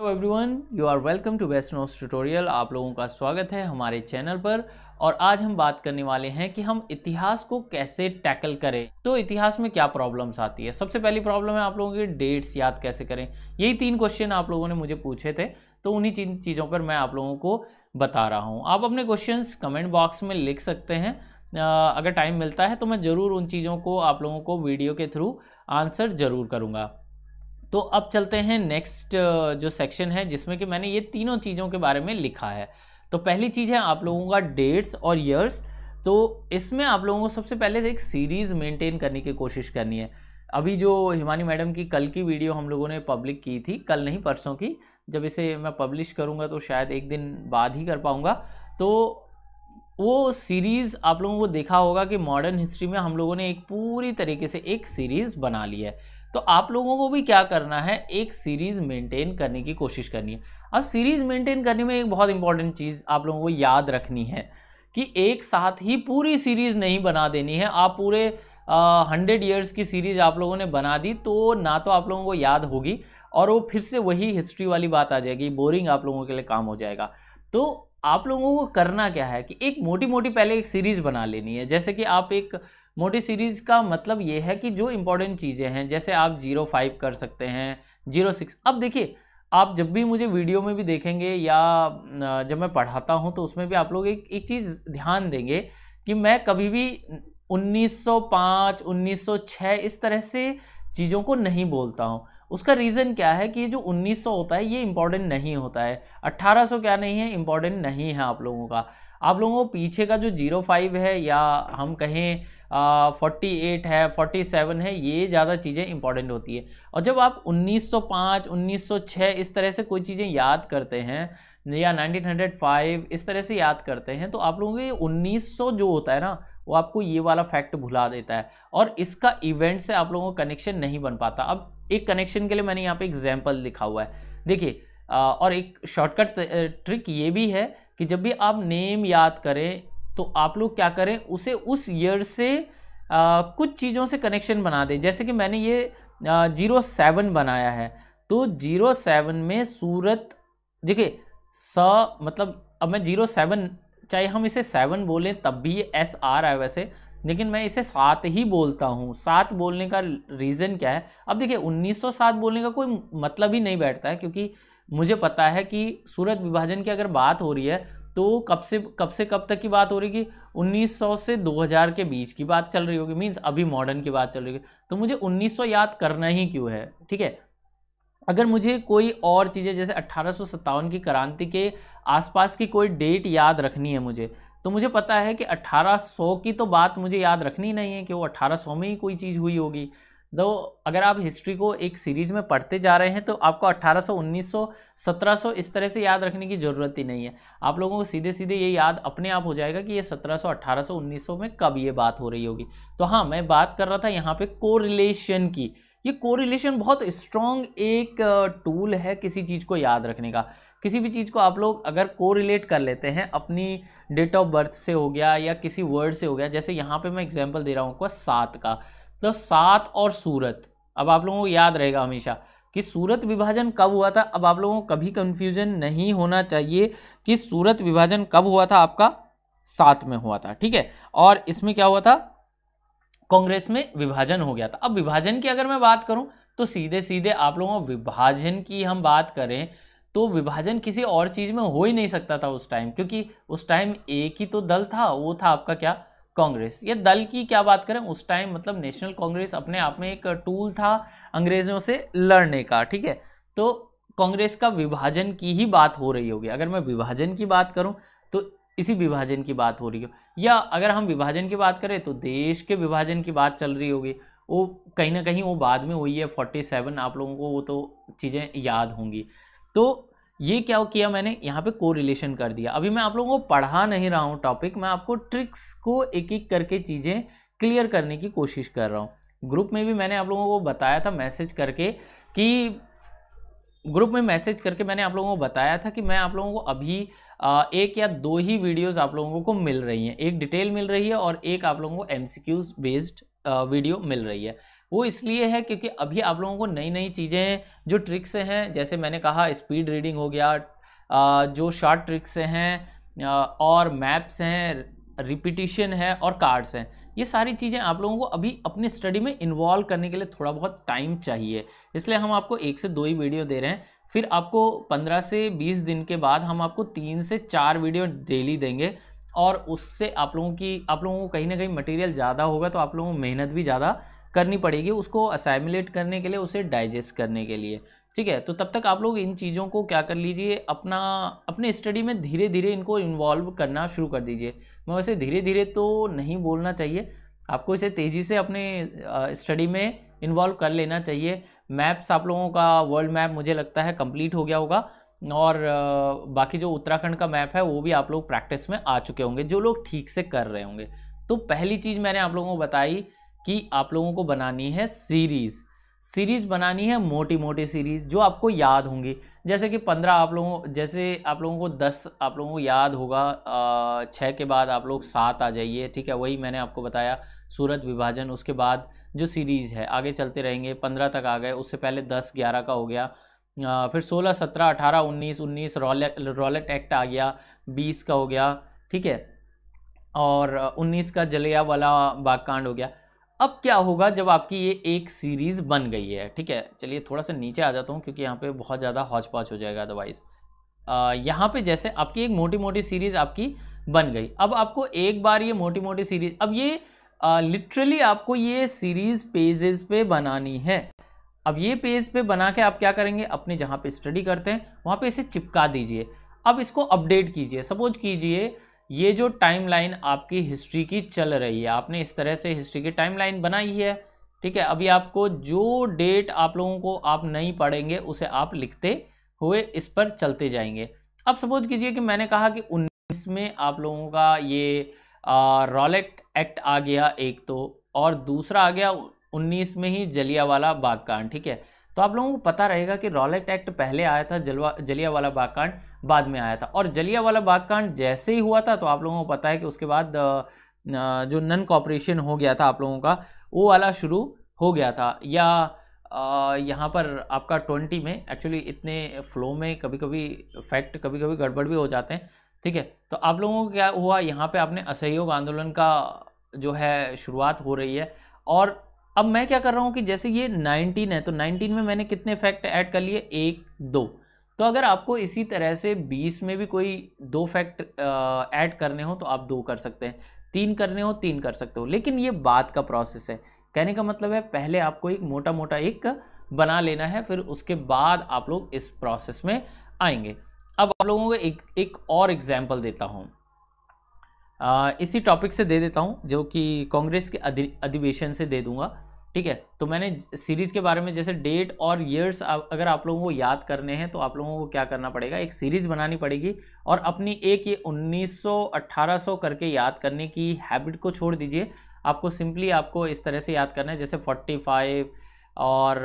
Hello everyone you are welcome to best notes tutorial आप लोगों का स्वागत है हमारे चैनल पर। और आज हम बात करने वाले हैं कि हम इतिहास को कैसे टैकल करें। तो इतिहास में क्या प्रॉब्लम्स आती है? सबसे पहली प्रॉब्लम है आप लोगों की डेट्स याद कैसे करें। यही तीन क्वेश्चन आप लोगों ने मुझे पूछे थे तो उन्हीं चीज़ों पर मैं आप लोगों को बता रहा हूँ। आप अपने क्वेश्चन कमेंट बॉक्स में लिख सकते हैं। अगर टाइम मिलता है तो मैं ज़रूर उन चीज़ों को आप लोगों को वीडियो के थ्रू आंसर ज़रूर करूँगा। तो अब चलते हैं नेक्स्ट जो सेक्शन है, जिसमें कि मैंने ये तीनों चीज़ों के बारे में लिखा है। तो पहली चीज़ है आप लोगों का डेट्स और ईयर्स तो इसमें आप लोगों को सबसे पहले एक सीरीज़ मेंटेन करने की कोशिश करनी है। अभी जो हिमानी मैडम की कल की वीडियो हम लोगों ने पब्लिक की थी, कल नहीं, परसों की, जब इसे मैं पब्लिश करूँगा तो शायद एक दिन बाद ही कर पाऊँगा। तो वो सीरीज़ आप लोगों को देखा होगा कि मॉडर्न हिस्ट्री में हम लोगों ने एक पूरी तरीके से एक सीरीज़ बना ली है। तो आप लोगों को भी क्या करना है, एक सीरीज़ मेंटेन करने की कोशिश करनी है। अब सीरीज़ मेंटेन करने में एक बहुत इंपॉर्टेंट चीज़ आप लोगों को याद रखनी है कि एक साथ ही पूरी सीरीज़ नहीं बना देनी है। आप पूरे हंड्रेड ईयर्स की सीरीज़ आप लोगों ने बना दी तो ना तो आप लोगों को याद होगी और वो फिर से वही हिस्ट्री वाली बात आ जाएगी बोरिंग आप लोगों के लिए काम हो जाएगा। तो आप लोगों को करना क्या है कि एक मोटी मोटी पहले एक सीरीज़ बना लेनी है। जैसे कि आप एक मोटी सीरीज़ का मतलब ये है कि जो इंपॉर्टेंट चीज़ें हैं जैसे आप ज़ीरो फाइव कर सकते हैं ज़ीरो सिक्स। अब देखिए आप जब भी मुझे वीडियो में भी देखेंगे या जब मैं पढ़ाता हूँ तो उसमें भी आप लोग एक एक चीज़ ध्यान देंगे कि मैं कभी भी 1905, 1906 इस तरह से चीज़ों को नहीं बोलता हूँ। उसका रीज़न क्या है कि ये जो 1900 होता है ये इंपॉर्टेंट नहीं होता है। 1800 क्या नहीं है इंपॉर्टेंट नहीं है आप लोगों का। आप लोगों को पीछे का जो ज़ीरो फाइव है या हम कहें फोर्टी एट है फोर्टी सेवन है, ये ज़्यादा चीज़ें इंपॉर्टेंट होती है। और जब आप 1905 1906 इस तरह से कोई चीज़ें याद करते हैं, या 1905 इस तरह से याद करते हैं तो आप लोगों को ये 1900 जो होता है ना, वो आपको ये वाला फैक्ट भुला देता है। और इसका इवेंट से आप लोगों का कनेक्शन नहीं बन पाता। अब एक कनेक्शन के लिए मैंने यहाँ पे एग्ज़ाम्पल लिखा हुआ है। देखिए और एक शॉर्टकट ट्रिक ये भी है कि जब भी आप नेम याद करें तो आप लोग क्या करें उसे उस ईयर से आ, कुछ चीज़ों से कनेक्शन बना दें। जैसे कि मैंने ये ज़ीरो सेवन बनाया है। तो ज़ीरो सेवन में सूरत देखिए स मतलब अब मैं ज़ीरो सेवन चाहे हम इसे सेवन बोलें तब भी ये एस आ रहा है वैसे लेकिन मैं इसे सात ही बोलता हूँ। सात बोलने का रीज़न क्या है? अब देखिए 1907 बोलने का कोई मतलब ही नहीं बैठता है क्योंकि मुझे पता है कि सूरत विभाजन की अगर बात हो रही है तो कब से कब से कब तक की बात हो रही कि 1900 से 2000 के बीच की बात चल रही होगी मीन्स अभी मॉडर्न की बात चल रही है तो मुझे 1900 याद करना ही क्यों है, ठीक है? अगर मुझे कोई और चीज़ें, जैसे अट्ठारह की क्रांति के आसपास की कोई डेट याद रखनी है मुझे तो मुझे पता है कि 1800 की तो बात मुझे याद रखनी नहीं है कि वो 1800 में ही कोई चीज़ हुई होगी। तो अगर आप हिस्ट्री को एक सीरीज़ में पढ़ते जा रहे हैं तो आपको 1800, 1900, 1700 इस तरह से याद रखने की ज़रूरत ही नहीं है। आप लोगों को सीधे सीधे ये याद अपने आप हो जाएगा कि ये 1700, 1800, 1900 में कब ये बात हो रही होगी। तो हाँ मैं बात कर रहा था यहाँ पे कोरिलेशन की। ये कोरिलेशन बहुत स्ट्रॉन्ग एक टूल है किसी चीज़ को याद रखने का। किसी भी चीज़ को आप लोग अगर को रिलेट कर लेते हैं अपनी डेट ऑफ़ बर्थ से हो गया या किसी वर्ड से हो गया जैसे यहाँ पे मैं एग्जांपल दे रहा हूँ आपको सात का। तो सात और सूरत। अब आप लोगों को याद रहेगा हमेशा कि सूरत विभाजन कब हुआ था। अब आप लोगों को कभी कंफ्यूजन नहीं होना चाहिए कि सूरत विभाजन कब हुआ था, आपका सात में हुआ था, ठीक है? और इसमें क्या हुआ था? कांग्रेस में विभाजन हो गया था। अब विभाजन की अगर मैं बात करूँ तो सीधे सीधे आप लोगों विभाजन की हम बात करें तो विभाजन किसी और चीज़ में हो ही नहीं सकता था उस टाइम क्योंकि उस टाइम एक ही तो दल था, वो था आपका क्या? कांग्रेस। ये दल की क्या बात करें, उस टाइम मतलब नेशनल कांग्रेस अपने आप में एक टूल था अंग्रेज़ों से लड़ने का, ठीक है? तो कांग्रेस का विभाजन की ही बात हो रही होगी। अगर मैं विभाजन की बात करूँ तो इसी विभाजन की बात हो रही हो। या अगर हम विभाजन की बात करें तो देश के विभाजन की बात चल रही होगी। वो कहीं ना कहीं वो बाद में हुई है फोर्टी सेवन आप लोगों को वो तो चीज़ें याद होंगी। तो ये क्या किया मैंने? यहाँ पे को रिलेशन कर दिया। अभी मैं आप लोगों को पढ़ा नहीं रहा हूँ टॉपिक मैं आपको ट्रिक्स को एक एक करके चीज़ें क्लियर करने की कोशिश कर रहा हूँ। ग्रुप में भी मैंने आप लोगों को बताया था मैसेज करके कि ग्रुप में मैसेज करके मैंने आप लोगों को बताया था कि मैं आप लोगों को अभी एक या दो ही वीडियोस आप लोगों को मिल रही हैं। एक डिटेल मिल रही है और एक आप लोगों को एम बेस्ड वीडियो मिल रही है। वो इसलिए है क्योंकि अभी आप लोगों को नई नई चीज़ें जो ट्रिक्स हैं, जैसे मैंने कहा स्पीड रीडिंग हो गया जो शॉर्ट ट्रिक्स हैं और मैप्स हैं रिपीटिशन है, और कार्ड्स हैं। ये सारी चीज़ें आप लोगों को अभी अपने स्टडी में इन्वॉल्व करने के लिए थोड़ा बहुत टाइम चाहिए। इसलिए हम आपको एक से दो ही वीडियो दे रहे हैं। फिर आपको 15 से 20 दिन के बाद हम आपको तीन से चार वीडियो डेली देंगे। और उससे आप लोगों की, आप लोगों को कहीं ना कहीं मटेरियल ज़्यादा होगा तो आप लोगों को मेहनत भी ज़्यादा करनी पड़ेगी उसको असाइमुलेट करने के लिए, उसे डाइजेस्ट करने के लिए। ठीक है? तो तब तक आप लोग इन चीज़ों को क्या कर लीजिए, अपना, अपने स्टडी में धीरे धीरे इनको इन्वॉल्व करना शुरू कर दीजिए। मैं वैसे धीरे धीरे तो नहीं बोलना चाहिए, आपको इसे तेज़ी से अपने स्टडी में इन्वॉल्व कर लेना चाहिए। मैप्स आप लोगों का वर्ल्ड मैप मुझे लगता है कंप्लीट हो गया होगा। और बाकी जो उत्तराखंड का मैप है, वो भी आप लोग प्रैक्टिस में आ चुके होंगे, जो लोग ठीक से कर रहे होंगे। तो पहली चीज़ मैंने आप लोगों को बताई कि आप लोगों को बनानी है सीरीज़। सीरीज़ बनानी है मोटी मोटी सीरीज़ जो आपको याद होंगी। जैसे कि पंद्रह आप लोगों, जैसे आप लोगों को दस आप लोगों को याद होगा छः के बाद आप लोग सात आ जाइए, ठीक है? वही मैंने आपको बताया, सूरत विभाजन, उसके बाद जो सीरीज़ है, आगे चलते रहेंगे, पंद्रह तक आ गए, उससे पहले दस, ग्यारह का हो गया। फिर सोलह, सत्रह, अठारह, उन्नीस उन्नीस, रॉलेट रॉलेट एक्ट आ गया, बीस का हो गया, ठीक है? और उन्नीस का जलिया वाला बागकांड हो गया। अब क्या होगा जब आपकी ये एक सीरीज़ बन गई है? ठीक है, चलिए थोड़ा सा नीचे आ जाता हूँ क्योंकि यहाँ पे बहुत ज़्यादा हौच पौच हो जाएगा अदरवाइज़ यहाँ पे जैसे आपकी एक मोटी मोटी सीरीज़ आपकी बन गई। अब आपको एक बार ये मोटी मोटी सीरीज़ अब ये लिटरली आपको ये सीरीज़ पेजेस पे बनानी है। अब ये पेज पे बना के आप क्या करेंगे? अपने जहाँ पे स्टडी करते हैं, वहाँ पे इसे चिपका दीजिए। अब इसको अपडेट कीजिए। सपोज़ कीजिए ये जो टाइमलाइन आपकी हिस्ट्री की चल रही है, आपने इस तरह से हिस्ट्री की टाइमलाइन बनाई है, ठीक है? अभी आपको जो डेट आप लोगों को आप नहीं पढ़ेंगे, उसे आप लिखते हुए इस पर चलते जाएँगे। अब सपोज़ कीजिए कि मैंने कहा कि उन्नीस में आप लोगों का ये रॉलेट एक्ट आ गया एक तो और दूसरा आ गया उन्नीस में ही जलिया वाला बागकांड ठीक है? तो आप लोगों को पता रहेगा कि रॉलेट एक्ट पहले आया था, जलवा जलिया वाला बागकांड बाद में आया था। और जलिया वाला बागकांड जैसे ही हुआ था तो आप लोगों को पता है कि उसके बाद जो नन कॉपरेशन हो गया था आप लोगों का, वो वाला शुरू हो गया था। या यहाँ पर आपका ट्वेंटी में एक्चुअली इतने फ्लो में कभी कभी फैक्ट कभी कभी गड़बड़ भी हो जाते हैं, ठीक है? तो आप लोगों को क्या हुआ, यहाँ पे आपने असहयोग आंदोलन का जो है शुरुआत हो रही है। और अब मैं क्या कर रहा हूँ कि जैसे ये 19 है तो 19 में मैंने कितने फैक्ट ऐड कर लिए? एक, दो। तो अगर आपको इसी तरह से 20 में भी कोई दो फैक्ट ऐड करने हो तो आप दो कर सकते हैं। तीन करने हो, तीन कर सकते हो। लेकिन ये बात का प्रोसेस है। कहने का मतलब है, पहले आपको एक मोटा मोटा एक बना लेना है, फिर उसके बाद आप लोग इस प्रोसेस में आएँगे। अब आप लोगों को एक एक और एग्ज़ाम्पल देता हूँ। इसी टॉपिक से दे देता हूँ, जो कि कांग्रेस के अधिवेशन से दे दूँगा, ठीक है? तो मैंने सीरीज़ के बारे में जैसे डेट और ईयर्स अगर आप लोगों को याद करने हैं तो आप लोगों को क्या करना पड़ेगा? एक सीरीज़ बनानी पड़ेगी और अपनी एक ये 1900 1800 करके याद करने की हैबिट को छोड़ दीजिए। आपको सिंपली आपको इस तरह से याद करना है, जैसे 45 और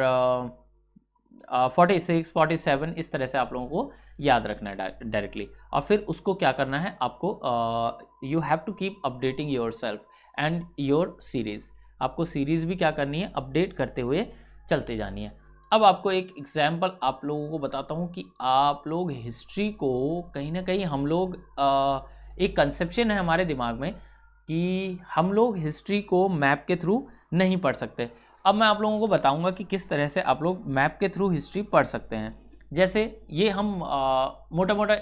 फोर्टी सिक्स फोर्टी सेवन इस तरह से आप लोगों को याद रखना है डायरेक्टली और फिर उसको क्या करना है आपको you have to keep updating yourself and your series आपको सीरीज़ भी क्या करनी है अपडेट करते हुए चलते जानी है। अब आपको एक एग्ज़ाम्पल आप लोगों को बताता हूँ कि आप लोग हिस्ट्री को कहीं ना कहीं हम लोग आ, एक कंसेप्शन है हमारे दिमाग में कि हम लोग हिस्ट्री को मैप के थ्रू नहीं पढ़ सकते। अब मैं आप लोगों को बताऊँगा कि किस तरह से आप लोग मैप के थ्रू हिस्ट्री पढ़ सकते हैं। जैसे ये हम मोटा मोटा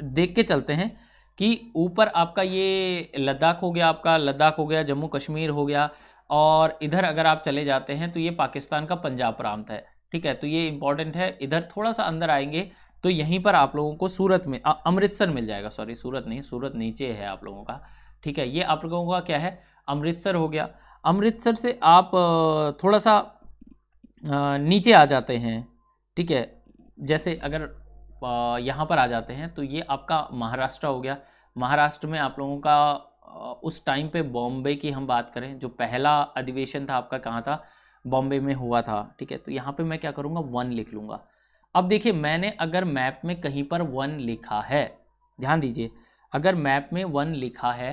देख के चलते हैं कि ऊपर आपका ये लद्दाख हो गया, आपका लद्दाख हो गया जम्मू कश्मीर हो गया, और इधर अगर आप चले जाते हैं तो ये पाकिस्तान का पंजाब प्रांत है, ठीक है? तो ये इंपॉर्टेंट है, इधर थोड़ा सा अंदर आएँगे तो यहीं पर आप लोगों को सूरत में अमृतसर मिल जाएगा सॉरी सूरत नहीं, सूरत नीचे है आप लोगों का, ठीक है? ये आप लोगों का क्या है? अमृतसर हो गया। अमृतसर से आप थोड़ा सा नीचे आ जाते हैं, ठीक है? जैसे अगर यहाँ पर आ जाते हैं तो ये आपका महाराष्ट्र हो गया। महाराष्ट्र में आप लोगों का उस टाइम पे बॉम्बे की हम बात करें, जो पहला अधिवेशन था आपका कहाँ था? बॉम्बे में हुआ था, ठीक है? तो यहाँ पे मैं क्या करूँगा? वन लिख लूँगा। अब देखिए, मैंने अगर मैप में कहीं पर वन लिखा है, ध्यान दीजिए, अगर मैप में वन लिखा है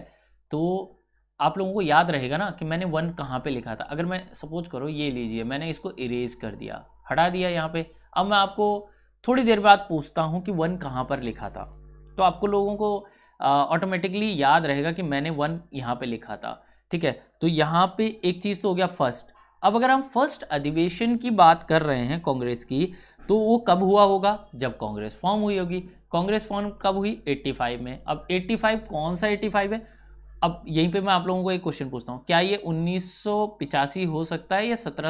तो आप लोगों को याद रहेगा ना कि मैंने वन कहाँ पे लिखा था। अगर मैं सपोज़ करो ये लीजिए, मैंने इसको इरेज कर दिया, हटा दिया यहाँ पे। अब मैं आपको थोड़ी देर बाद पूछता हूँ कि वन कहाँ पर लिखा था। तो आपको लोगों को ऑटोमेटिकली याद रहेगा कि मैंने वन यहाँ पे लिखा था। ठीक है? तो यहाँ पे एक चीज़ तो हो गया फ़र्स्ट अब अगर हम फ़र्स्ट अधिवेशन की बात कर रहे हैं कांग्रेस की तो वो कब हुआ होगा? जब कांग्रेस फॉर्म हुई होगी। कांग्रेस फॉर्म कब हुई? 85 में। अब 85 कौन सा 85 है? अब यहीं पे मैं आप लोगों को एक क्वेश्चन पूछता हूँ। क्या ये उन्नीस हो सकता है या सत्रह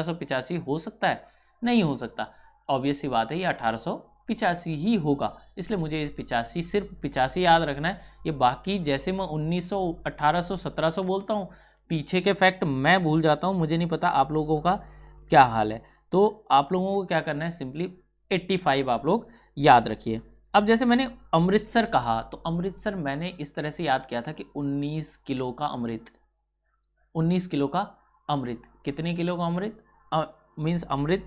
हो सकता है? नहीं हो सकता। ऑब्वियस सी बात है, ये अठारह पिचासी ही होगा। इसलिए मुझे पिचासी, सिर्फ़ पिचासी याद रखना है। ये बाकी जैसे मैं उन्नीस सौ अट्ठारह सौ, सत्रह सौ बोलता हूँ, पीछे के फैक्ट मैं भूल जाता हूँ, मुझे नहीं पता आप लोगों का क्या हाल है। तो आप लोगों को क्या करना है सिंपली 85 आप लोग याद रखिए। अब जैसे मैंने अमृतसर कहा तो अमृतसर मैंने इस तरह से याद किया था कि 19 किलो का अमृत। 19 किलो का अमृत। कितने किलो का अमृत? मीन्स अमृत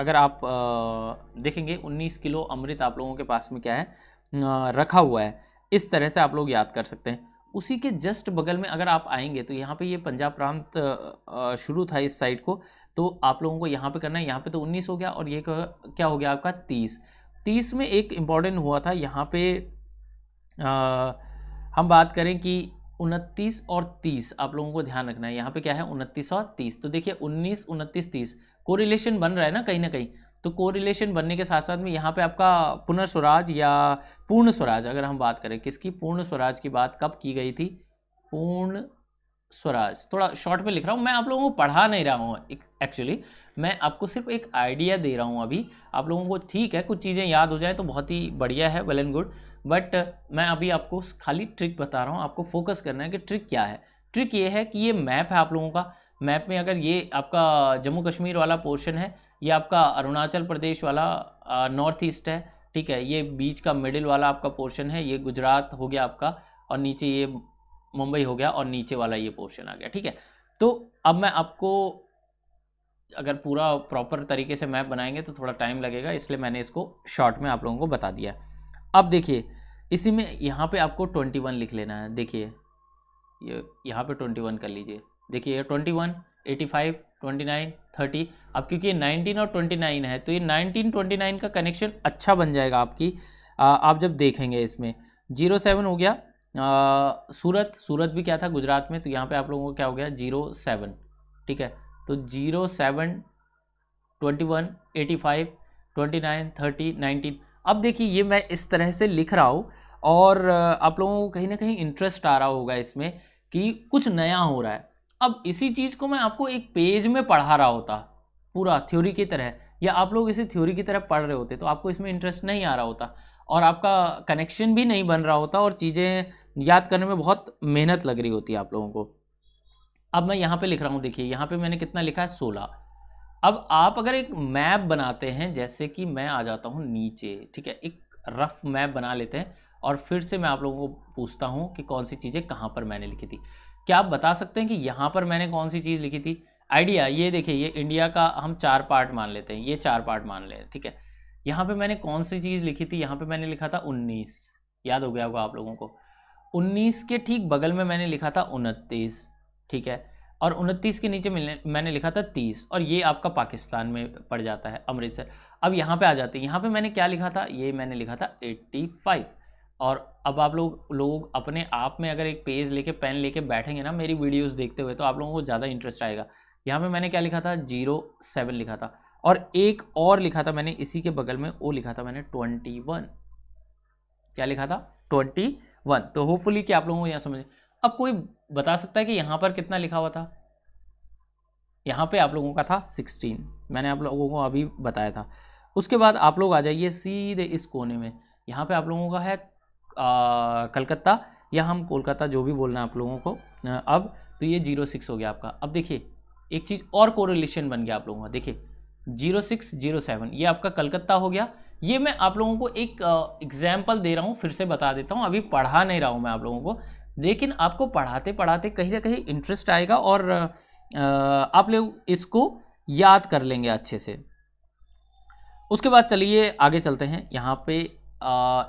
अगर आप आ, देखेंगे 19 किलो अमृत आप लोगों के पास में क्या है? आ, रखा हुआ है। इस तरह से आप लोग याद कर सकते हैं। उसी के जस्ट बगल में अगर आप आएँगे तो यहाँ पे ये पंजाब प्रांत शुरू था इस साइड को तो आप लोगों को यहाँ पे करना है। यहाँ पे तो 19 हो गया और ये क्या हो गया आपका? 30 30 में एक इंपॉर्टेंट हुआ था यहाँ पे आ, हम बात करें कि उनतीस और 30 आप लोगों को ध्यान रखना है यहाँ पे क्या है उनतीस और 30 तो देखिए 19 उनतीस 30 कोरिलेशन बन रहा है ना कहीं ना कहीं तो कोरिलेशन बनने के साथ साथ में यहाँ पे आपका पुनर्स्वराज या पूर्ण स्वराज अगर हम बात करें किसकी? पूर्ण स्वराज की बात कब की गई थी? पूर्ण स्वराज, थोड़ा शॉर्ट में लिख रहा हूँ, मैं आप लोगों को पढ़ा नहीं रहा हूँ एक्चुअली मैं आपको सिर्फ़ एक आइडिया दे रहा हूँ अभी। आप लोगों को ठीक है, कुछ चीज़ें याद हो जाए तो बहुत ही बढ़िया है वेल एंड गुड बट मैं अभी आपको खाली ट्रिक बता रहा हूँ, आपको फोकस करना है कि ट्रिक क्या है। ट्रिक ये है कि ये मैप है आप लोगों का। मैप में अगर ये आपका जम्मू कश्मीर वाला पोर्शन है, ये आपका अरुणाचल प्रदेश वाला नॉर्थ ईस्ट है, ठीक है, ये बीच का मिडिल वाला आपका पोर्शन है, ये गुजरात हो गया आपका, और नीचे ये मुंबई हो गया और नीचे वाला ये पोर्शन आ गया ठीक है? तो अब मैं आपको अगर पूरा प्रॉपर तरीके से मैप बनाएँगे तो थोड़ा टाइम लगेगा इसलिए मैंने इसको शॉर्ट में आप लोगों को बता दिया अब देखिए इसी में यहाँ पे आपको ट्वेंटी वन लिख लेना है। देखिए ये यहाँ पे ट्वेंटी वन कर लीजिए। देखिए twenty one eighty five twenty nine thirty अब क्योंकि ये नाइनटीन और ट्वेंटी नाइन है तो ये नाइनटीन ट्वेंटी नाइन का कनेक्शन अच्छा बन जाएगा आपकी। आ, आप जब देखेंगे इसमें ज़ीरो सेवन हो गया सूरत सूरत भी क्या था गुजरात में? तो यहाँ पे आप लोगों को क्या हो गया? ज़ीरो सेवन, ठीक है? तो zero seven, twenty one, eighty five, twenty nine, thirty, nineteen. अब देखिए, ये मैं इस तरह से लिख रहा हूँ और आप लोगों को कहीं ना कहीं इंटरेस्ट आ रहा होगा इसमें कि कुछ नया हो रहा है। अब इसी चीज़ को मैं आपको एक पेज में पढ़ा रहा होता, पूरा थ्योरी की तरह, या आप लोग इसे थ्योरी की तरह पढ़ रहे होते तो आपको इसमें इंटरेस्ट नहीं आ रहा होता और आपका कनेक्शन भी नहीं बन रहा होता और चीज़ें याद करने में बहुत मेहनत लग रही होती है आप लोगों को। अब मैं यहाँ पे लिख रहा हूँ, देखिए, यहाँ पे मैंने कितना लिखा है? सोलह। अब आप अगर एक मैप बनाते हैं, जैसे कि मैं आ जाता हूँ नीचे, ठीक है, एक रफ मैप बना लेते हैं और फिर से मैं आप लोगों को पूछता हूँ कि कौन सी चीज़ें कहाँ पर मैंने लिखी थी। क्या आप बता सकते हैं कि यहाँ पर मैंने कौन सी चीज़ लिखी थी? आइडिया, ये देखिए, ये इंडिया का हम चार पार्ट मान लेते हैं, ये चार पार्ट मान लें, ठीक है। यहाँ पे मैंने कौन सी चीज़ लिखी थी? यहाँ पे मैंने लिखा था उन्नीस। याद हो गया होगा आप लोगों को। उन्नीस के ठीक बगल में मैंने लिखा था उनतीस, ठीक है? और उनतीस के नीचे मैंने लिखा था तीस, और ये आपका पाकिस्तान में पड़ जाता है, अमृतसर। अब यहाँ पे आ जाते हैं। यहाँ पे मैंने क्या लिखा था? ये मैंने लिखा था एट्टी फाइव और अब आप लोग लोग अपने आप में अगर एक पेज लेके, पेन लेके बैठेंगे ना, मेरी वीडियोस देखते हुए तो आप लोगों को ज़्यादा इंटरेस्ट आएगा। यहाँ पे मैंने क्या लिखा था? ज़ीरो सेवन लिखा था। और एक और लिखा था मैंने, इसी के बगल में, वो लिखा था मैंने ट्वेंटी वन क्या लिखा था? Twenty one. तो होपफुली कि आप लोगों को यहाँ समझ अब कोई बता सकता है कि यहाँ पर कितना लिखा हुआ था? यहाँ पे आप लोगों का था सिक्सटीन मैंने आप लोगों को अभी बताया था। उसके बाद आप लोग आ जाइए सीधे इस कोने में। यहाँ पे आप लोगों का है कलकत्ता। या हम कोलकाता जो भी बोलना है आप लोगों को अब। तो ये ज़ीरो सिक्स हो गया आपका। अब देखिए, एक चीज़ और कोरिलेशन बन गया आप लोगों का। देखिए ज़ीरो सिक्स ज़ीरो सेवन ये आपका कलकत्ता हो गया। ये मैं आप लोगों को एक एग्ज़ाम्पल दे रहा हूँ, फिर से बता देता हूँ। अभी पढ़ा नहीं रहा हूँ मैं आप लोगों को। लेकिन आपको पढ़ाते पढ़ाते कहीं ना कहीं इंटरेस्ट आएगा और आप लोग इसको याद कर लेंगे अच्छे से। उसके बाद चलिए, आगे चलते हैं। यहाँ पे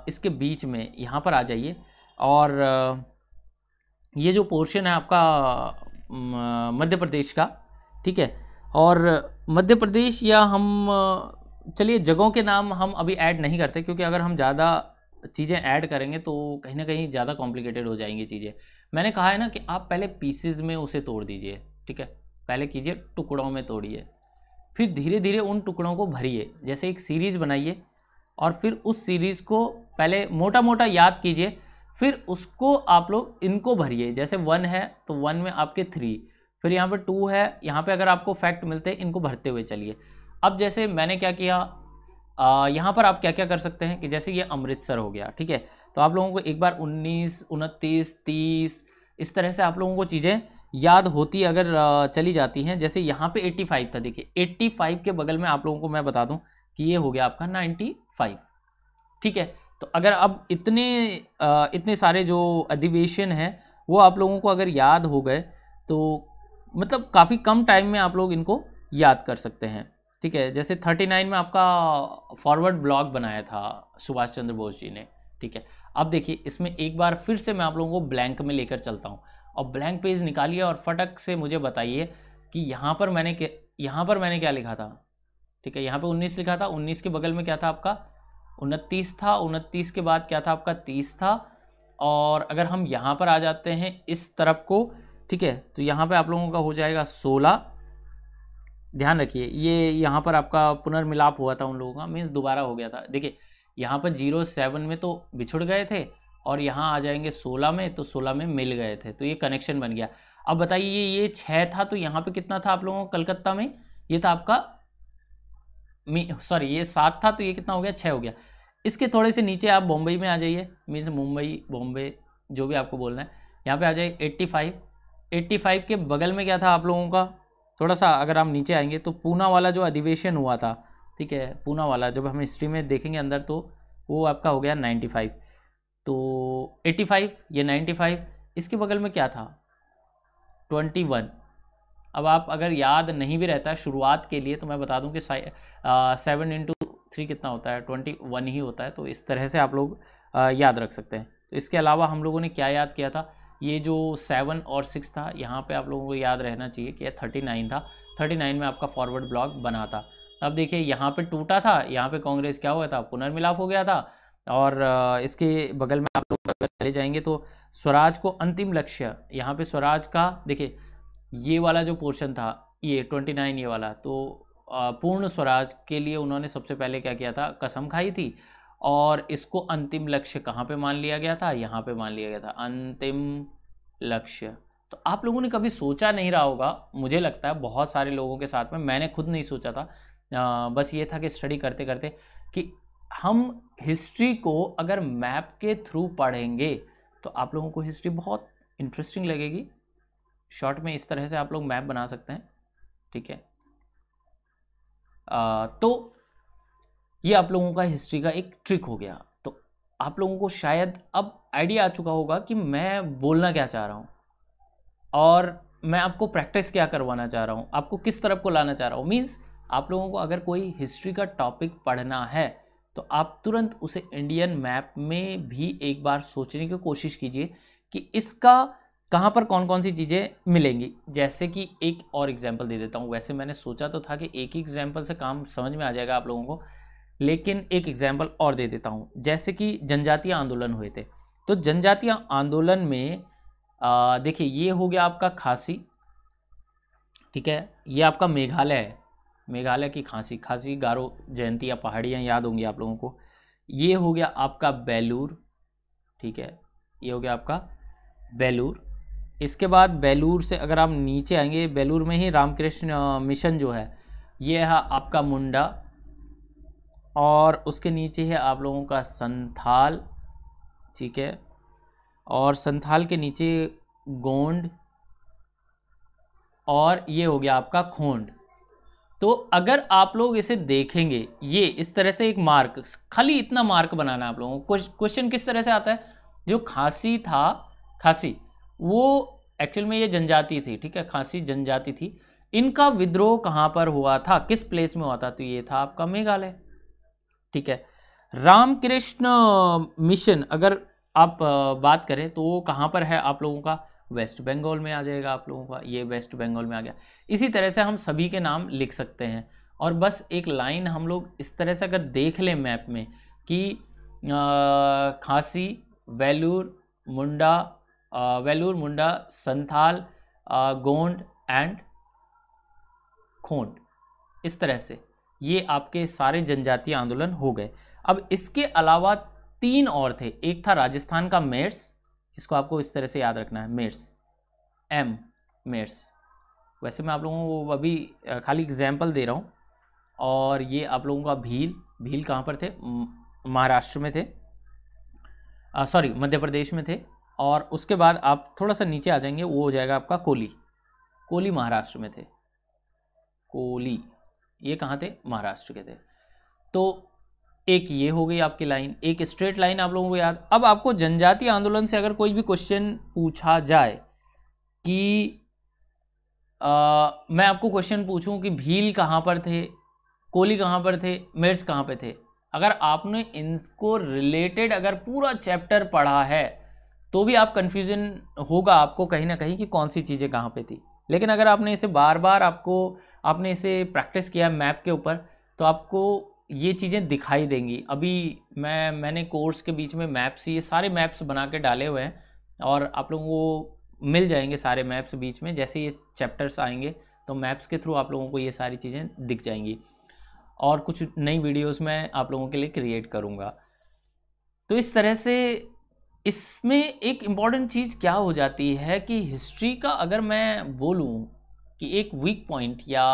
इसके बीच में, यहाँ पर आ जाइए। और ये जो पोर्शन है आपका मध्य प्रदेश का, ठीक है? और मध्य प्रदेश या हम चलिए, जगहों के नाम हम अभी ऐड नहीं करते क्योंकि अगर हम ज़्यादा चीज़ें ऐड करेंगे तो कहीं ना कहीं ज़्यादा कॉम्प्लिकेटेड हो जाएँगी चीज़ें। मैंने कहा है ना कि आप पहले पीसेज में उसे तोड़ दीजिए, ठीक है? पहले कीजिए टुकड़ों में तोड़िए, फिर धीरे धीरे उन टुकड़ों को भरिए, जैसे एक सीरीज़ बनाइए और फिर उस सीरीज़ को पहले मोटा मोटा याद कीजिए, फिर उसको आप लोग इनको भरिए, जैसे वन है तो वन में आपके थ्री फिर यहाँ पे टू है, यहाँ पे अगर आपको फैक्ट मिलते हैं, इनको भरते हुए चलिए। अब जैसे मैंने क्या किया यहाँ पर आप क्या क्या कर सकते हैं कि जैसे ये अमृतसर हो गया, ठीक है? तो आप लोगों को एक बार उन्नीस, उनतीस, तीस, इस तरह से आप लोगों को चीज़ें याद होती अगर चली जाती हैं। जैसे यहाँ पे 85 था, देखिए 85 के बगल में आप लोगों को मैं बता दूँ कि ये हो गया आपका 95 ठीक है? तो अगर अब इतने इतने सारे जो अधिवेशन हैं, वो आप लोगों को अगर याद हो गए तो मतलब काफ़ी कम टाइम में आप लोग इनको याद कर सकते हैं। ठीक है, जैसे 39 में आपका फॉरवर्ड ब्लॉग बनाया था सुभाष चंद्र बोस जी ने, ठीक है। अब देखिए, इसमें एक बार फिर से मैं आप लोगों को ब्लैंक में लेकर चलता हूँ। और ब्लैंक पेज निकालिए और फटक से मुझे बताइए कि यहाँ पर मैंने क्या, यहाँ पर मैंने क्या लिखा था? ठीक है, यहाँ पे 19 लिखा था 19 के बगल में क्या था आपका? उनतीस था, उनतीस के बाद क्या था आपका? तीस था। और अगर हम यहाँ पर आ जाते हैं इस तरफ़ को, ठीक है तो यहाँ पे आप लोगों का हो जाएगा सोलह। ध्यान रखिए, ये यहाँ पर आपका पुनर्मिलाप हुआ था उन लोगों का मीन्स दोबारा हो गया था। देखिए, यहाँ पर ज़ीरो सेवन में तो बिछुड़ गए थे और यहाँ आ जाएँगे सोलह में तो सोलह में मिल गए थे तो ये कनेक्शन बन गया। अब बताइए, ये ये छः था तो यहाँ पे कितना था आप लोगों को कलकत्ता में? ये था आपका सॉरी, ये सात था तो ये कितना हो गया? छः हो गया। इसके थोड़े से नीचे आप बॉम्बई में आ जाइए मीन्स मुंबई, बॉम्बे, जो भी आपको बोलना है। यहाँ पे आ जाइए, एट्टी फाइव एट्टी फाइव के बगल में क्या था आप लोगों का? थोड़ा सा अगर आप नीचे आएँगे तो पूना वाला जो अधिवेशन हुआ था ठीक है पूना वाला जब हम हिस्ट्री में देखेंगे अंदर तो वो आपका हो गया नाइन्टी फाइव तो एट्टी फाइव ये नाइन्टी फाइव इसके बगल में क्या था? ट्वेंटी वन अब आप अगर याद नहीं भी रहता शुरुआत के लिए तो मैं बता दूँ कि सेवन इंटू थ्री कितना होता है? ट्वेंटी वन ही होता है तो इस तरह से आप लोग आ, याद रख सकते हैं। तो इसके अलावा हम लोगों ने क्या याद किया था? ये जो सेवन और सिक्स था, यहाँ पे आप लोगों को याद रहना चाहिए कि थर्टी नाइन था। थर्टी नाइन में आपका फॉरवर्ड ब्लॉक बना था। अब देखिए, यहाँ पे टूटा था, यहाँ पे कांग्रेस क्या हुआ था? पुनर्मिलाप हो गया था और इसके बगल में आप लोग अगर चले जाएँगे तो स्वराज को अंतिम लक्ष्य, यहाँ पे स्वराज का, देखिए, ये वाला जो पोर्शन था, ये ट्वेंटी नाइन ये वाला तो पूर्ण स्वराज के लिए उन्होंने सबसे पहले क्या किया था? कसम खाई थी। और इसको अंतिम लक्ष्य कहाँ पे मान लिया गया था? यहाँ पे मान लिया गया था। अंतिम लक्ष्य। तो आप लोगों ने कभी सोचा नहीं रहा होगा? मुझे लगता है बहुत सारे लोगों के साथ में मैंने खुद नहीं सोचा था। आ, बस ये था कि स्टडी करते करते कि हम हिस्ट्री को अगर मैप के थ्रू पढ़ेंगे तो आप लोगों को हिस्ट्री बहुत इंटरेस्टिंग लगेगी। शॉर्ट में इस तरह से आप लोग मैप बना सकते हैं। ठीक है? आ, तो ये आप लोगों का हिस्ट्री का एक ट्रिक हो गया। तो आप लोगों को शायद अब आइडिया आ चुका होगा कि मैं बोलना क्या चाह रहा हूँ। और मैं आपको प्रैक्टिस क्या करवाना चाह रहा हूँ, आपको किस तरफ़ को लाना चाह रहा हूँ। मीन्स आप लोगों को अगर कोई हिस्ट्री का टॉपिक पढ़ना है तो आप तुरंत उसे इंडियन मैप में भी एक बार सोचने की कोशिश कीजिए कि इसका कहाँ पर कौन कौन सी चीज़ें मिलेंगी। जैसे कि एक और एग्ज़ाम्पल दे देता हूँ। वैसे मैंने सोचा तो था कि एक ही एग्ज़ाम्पल से काम समझ में आ जाएगा आप लोगों को। लेकिन एक एग्ज़ाम्पल और दे देता हूँ। जैसे कि जनजातीय आंदोलन हुए थे। तो जनजातीय आंदोलन में देखिए, ये हो गया आपका खांसी, ठीक है? ये आपका मेघालय है। मेघालय की खांसी। खांसी, गारो, जयंती या पहाड़ियाँ याद होंगी आप लोगों को। ये हो गया आपका बेलूर, ठीक है? ये हो गया आपका बेलूर। इसके बाद बेलूर से अगर आप नीचे आएँगे, बेलूर में ही रामकृष्ण मिशन जो है, ये है आपका मुंडा। और उसके नीचे है आप लोगों का संथाल, ठीक है? और संथाल के नीचे गोंड और ये हो गया आपका खोंड। तो अगर आप लोग इसे देखेंगे, ये इस तरह से एक मार्क, खाली इतना मार्क बनाना है आप लोगों को। क्वेश्चन किस तरह से आता है? जो खांसी था, खांसी, वो एक्चुअल में ये जनजाति थी, ठीक है? खांसी जनजाति थी। इनका विद्रोह कहाँ पर हुआ था? किस प्लेस में हुआ था? तो ये था आपका मेघालय। ठीक है। रामकृष्ण मिशन, अगर आप बात करें तो वो कहाँ पर है आप लोगों का? वेस्ट बंगाल में आ जाएगा आप लोगों का। ये वेस्ट बंगाल में आ गया। इसी तरह से हम सभी के नाम लिख सकते हैं। और बस एक लाइन हम लोग इस तरह से अगर देख लें मैप में कि खांसी, वेलूर, मुंडा वेलूर, मुंडा, संथाल गोंड एंड खोंड। इस तरह से। ये आपके सारे जनजातीय आंदोलन हो गए। अब इसके अलावा तीन और थे। एक था राजस्थान का मेर्स इसको आपको इस तरह से याद रखना है मेर्स एम मेर्स वैसे मैं आप लोगों को अभी खाली एग्ज़ाम्पल दे रहा हूँ। और ये आप लोगों का भील भील कहाँ पर थे? महाराष्ट्र में थे। सॉरी मध्य प्रदेश में थे। और उसके बाद आप थोड़ा सा नीचे आ जाएँगे, वो हो जाएगा आपका कोली। कोली महाराष्ट्र में थे। कोली। ये कहाँ थे? महाराष्ट्र के थे। तो एक ये हो गई आपकी लाइन एक स्ट्रेट लाइन आप लोगों को याद। अब आपको जनजातीय आंदोलन से अगर कोई भी क्वेश्चन पूछा जाए कि आ, मैं आपको क्वेश्चन पूछूँ कि भील कहाँ पर थे? कोली कहाँ पर थे? मेर्स कहाँ पे थे? अगर आपने इनको रिलेटेड अगर पूरा चैप्टर पढ़ा है तो भी आप कन्फ्यूज़न होगा आपको कहीं ना कहीं कि कौन सी चीज़ें कहाँ पे थी। लेकिन अगर आपने इसे बार बार आपको आपने इसे प्रैक्टिस किया मैप के ऊपर तो आपको ये चीज़ें दिखाई देंगी। अभी मैं, मैंने कोर्स के बीच में मैप्स ये सारे मैप्स बना के डाले हुए हैं और आप लोगों को मिल जाएँगे सारे मैप्स बीच में, जैसे ये चैप्टर्स आएँगे तो मैप्स के थ्रू आप लोगों को ये सारी चीज़ें दिख जाएँगी। और कुछ नई वीडियोस मैं आप लोगों के लिए क्रिएट करूँगा। तो इस तरह से इसमें एक इंपॉर्टेंट चीज़ क्या हो जाती है कि हिस्ट्री का अगर मैं बोलूँ कि एक वीक पॉइंट या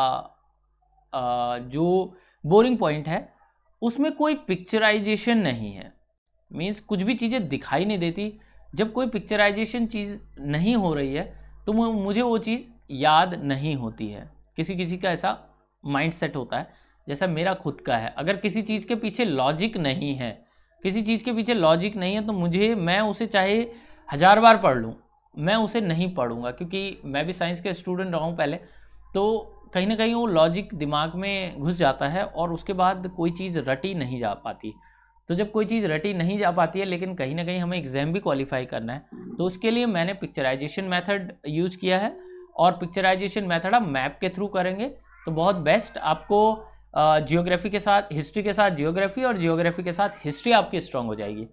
जो बोरिंग पॉइंट है, उसमें कोई पिक्चराइजेशन नहीं है। मीन्स कुछ भी चीज़ें दिखाई नहीं देती। जब कोई पिक्चराइजेशन चीज़ नहीं हो रही है तो मुझे वो चीज़ याद नहीं होती है। किसी किसी का ऐसा माइंड सेट होता है, जैसा मेरा खुद का है। अगर किसी चीज़ के पीछे लॉजिक नहीं है, किसी चीज़ के पीछे लॉजिक नहीं है तो मुझे, मैं उसे चाहे हज़ार बार पढ़ लूँ। मैं उसे नहीं पढ़ूँगा, क्योंकि मैं भी साइंस के स्टूडेंट रहा हूँ पहले तो कहीं ना कहीं वो लॉजिक दिमाग में घुस जाता है और उसके बाद कोई चीज़ रटी नहीं जा पाती। तो जब कोई चीज़ रटी नहीं जा पाती है, लेकिन कहीं ना कहीं हमें एग्ज़ाम भी क्वालिफाई करना है तो उसके लिए मैंने पिक्चराइजेशन मेथड यूज़ किया है और पिक्चराइजेशन मेथड आप मैप के थ्रू करेंगे तो बहुत बेस्ट आपको जियोग्राफी के साथ हिस्ट्री के साथ जियोग्राफी और जियोग्राफी के साथ हिस्ट्री आपकी स्ट्रांग हो जाएगी।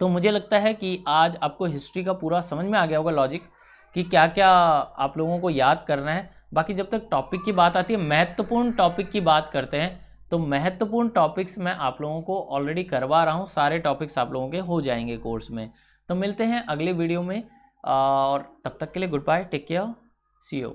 तो मुझे लगता है कि आज आपको हिस्ट्री का पूरा समझ में आ गया होगा लॉजिक कि क्या क्या आप लोगों को याद करना है। बाकी जब तक टॉपिक की बात आती है, महत्वपूर्ण टॉपिक की बात करते हैं तो महत्वपूर्ण टॉपिक्स मैं आप लोगों को ऑलरेडी करवा रहा हूँ। सारे टॉपिक्स आप लोगों के हो जाएँगे कोर्स में। तो मिलते हैं अगले वीडियो में, और तब तक के लिए goodbye take care see you